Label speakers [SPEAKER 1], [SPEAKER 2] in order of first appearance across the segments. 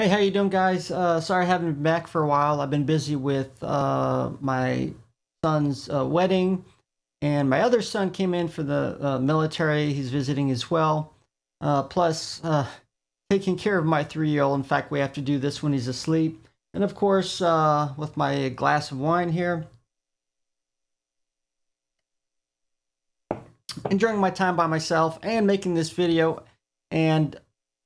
[SPEAKER 1] Hey, how you doing, guys? Uh, sorry I haven't been back for a while. I've been busy with uh, my son's uh, wedding, and my other son came in for the uh, military. He's visiting as well. Uh, plus, uh, taking care of my three-year-old. In fact, we have to do this when he's asleep. And of course, with my glass of wine here. Enjoying my time by myself and making this video. And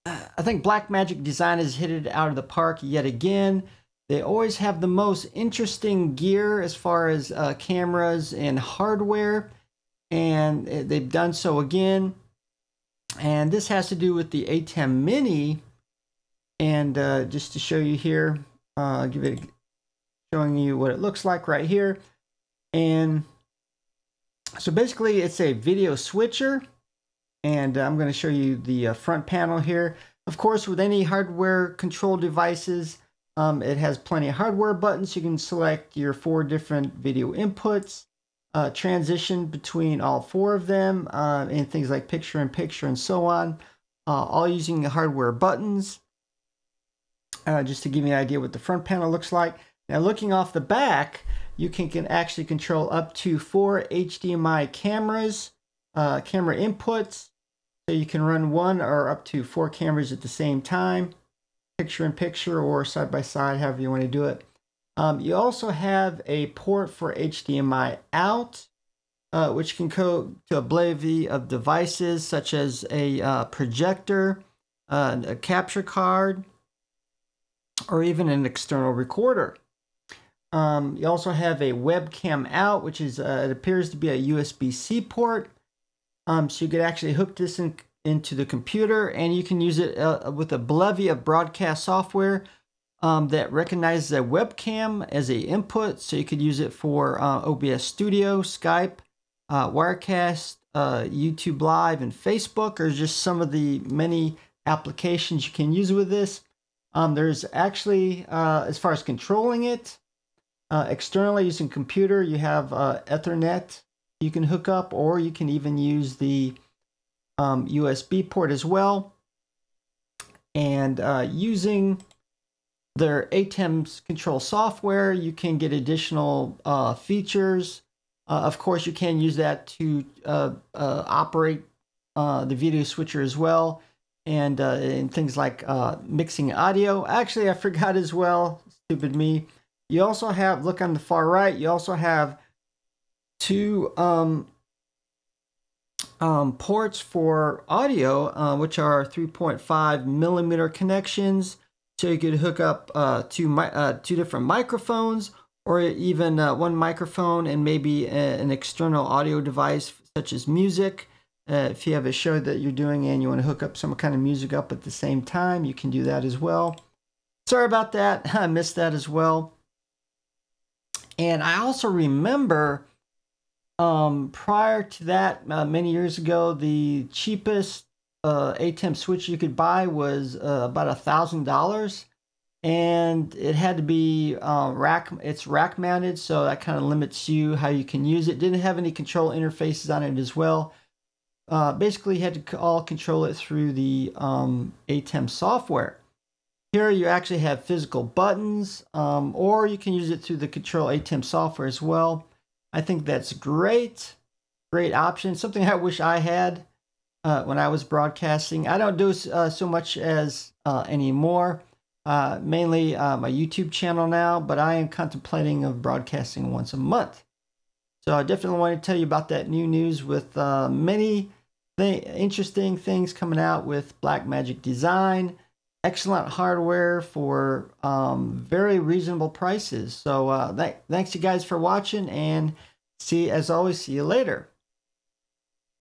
[SPEAKER 1] I think Blackmagic Design has hit it out of the park yet again. They always have the most interesting gear as far as uh, cameras and hardware, and they've done so again. And this has to do with the ATEM Mini. And uh, just to show you here, uh, give it showing you what it looks like right here. And so basically, it's a video switcher and I'm going to show you the uh, front panel here. Of course, with any hardware control devices, um, it has plenty of hardware buttons. You can select your four different video inputs, uh, transition between all four of them, uh, and things like picture in picture and so on, uh, all using the hardware buttons. Uh, just to give you an idea what the front panel looks like. Now looking off the back, you can, can actually control up to four HDMI cameras, uh, camera inputs, so you can run one or up to four cameras at the same time, picture in picture or side by side, however you want to do it. Um, you also have a port for HDMI out, uh, which can go to a bevy of devices such as a uh, projector, uh, a capture card, or even an external recorder. Um, you also have a webcam out, which is uh, it appears to be a USB-C port um, so you could actually hook this in, into the computer and you can use it uh, with a bevy of broadcast software um, that recognizes a webcam as a input. So you could use it for uh, OBS Studio, Skype, uh, Wirecast, uh, YouTube Live, and Facebook are just some of the many applications you can use with this. Um, there's actually, uh, as far as controlling it, uh, externally using computer, you have Ethernet you can hook up, or you can even use the um, USB port as well. And uh, using their ATEM's control software, you can get additional uh, features. Uh, of course, you can use that to uh, uh, operate uh, the video switcher as well, and, and things like mixing audio. Actually, I forgot as well, stupid me. You also have, look on the far right, you also have two um, um, ports for audio, uh, which are 3.5 millimeter connections. So you could hook up uh, two, uh, two different microphones or even uh, one microphone and maybe a, an external audio device such as music. Uh, if you have a show that you're doing and you want to hook up some kind of music up at the same time, you can do that as well. Sorry about that. I missed that as well. And I also remember um, prior to that, uh, many years ago, the cheapest uh, ATEM switch you could buy was uh, about a thousand dollars, and it had to be uh, rack. It's rack mounted, so that kind of limits you how you can use it. Didn't have any control interfaces on it as well. Uh, basically, had to all control it through the um, ATEM software. Here you actually have physical buttons, um, or you can use it through the Control ATEM software as well. I think that's great. Great option. Something I wish I had uh, when I was broadcasting. I don't do uh, so much as uh, anymore. Uh, mainly uh, my YouTube channel now, but I am contemplating of broadcasting once a month. So I definitely want to tell you about that new news with uh, many th interesting things coming out with Blackmagic Design excellent hardware for um, very reasonable prices. So uh, th thanks you guys for watching and see, as always, see you later.